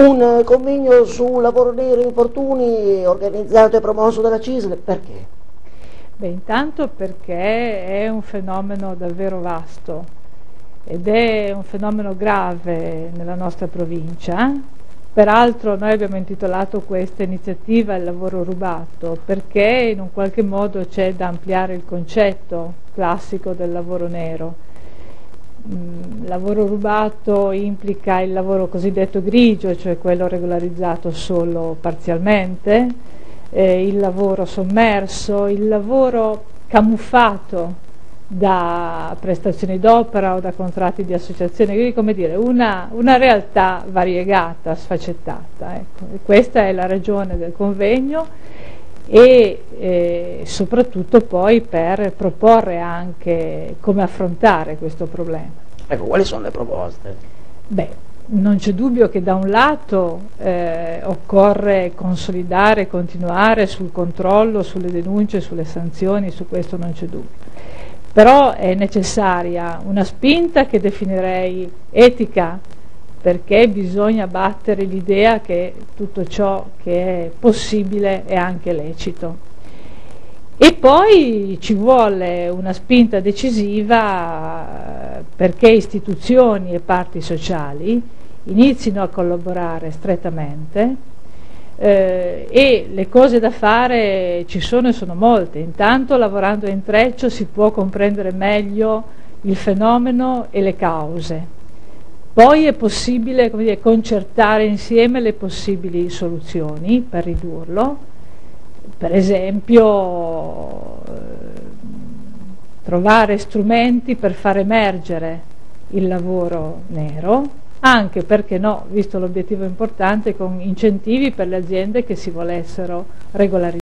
Un convegno sul lavoro nero infortuni organizzato e promosso dalla CISL, perché? Beh, intanto perché è un fenomeno davvero vasto ed è un fenomeno grave nella nostra provincia. Peraltro noi abbiamo intitolato questa iniziativa il lavoro rubato perché in un qualche modo c'è da ampliare il concetto classico del lavoro nero il mm, lavoro rubato implica il lavoro cosiddetto grigio, cioè quello regolarizzato solo parzialmente, eh, il lavoro sommerso, il lavoro camuffato da prestazioni d'opera o da contratti di associazione, quindi come dire una, una realtà variegata, sfaccettata. Ecco. questa è la ragione del convegno e eh, soprattutto poi per proporre anche come affrontare questo problema. Ecco, quali sono le proposte? Beh, non c'è dubbio che da un lato eh, occorre consolidare, continuare sul controllo, sulle denunce, sulle sanzioni, su questo non c'è dubbio. Però è necessaria una spinta che definirei etica, perché bisogna battere l'idea che tutto ciò che è possibile è anche lecito. E poi ci vuole una spinta decisiva eh, perché istituzioni e parti sociali inizino a collaborare strettamente eh, e le cose da fare ci sono e sono molte. Intanto lavorando a intreccio si può comprendere meglio il fenomeno e le cause poi è possibile dire, concertare insieme le possibili soluzioni per ridurlo, per esempio eh, trovare strumenti per far emergere il lavoro nero, anche perché no, visto l'obiettivo importante, con incentivi per le aziende che si volessero regolarizzare.